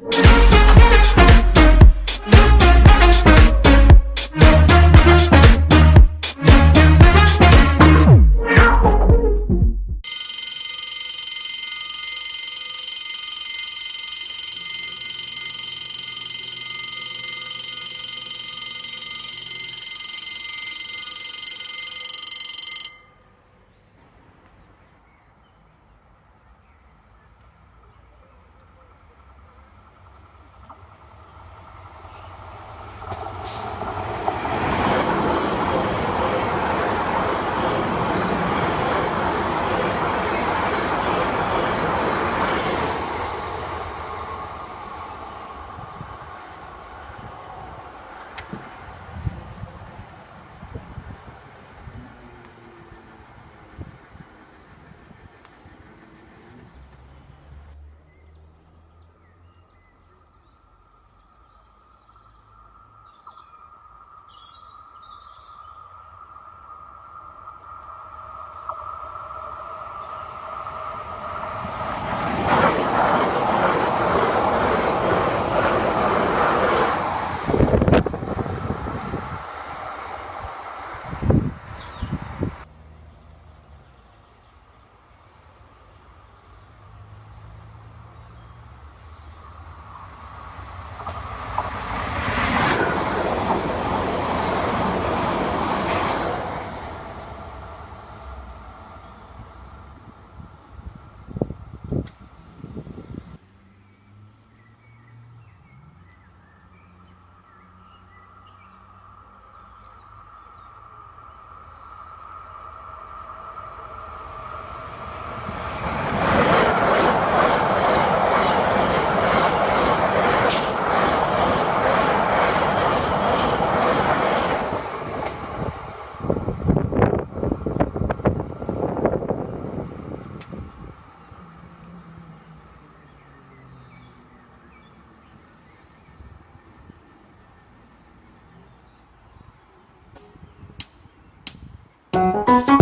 you Thank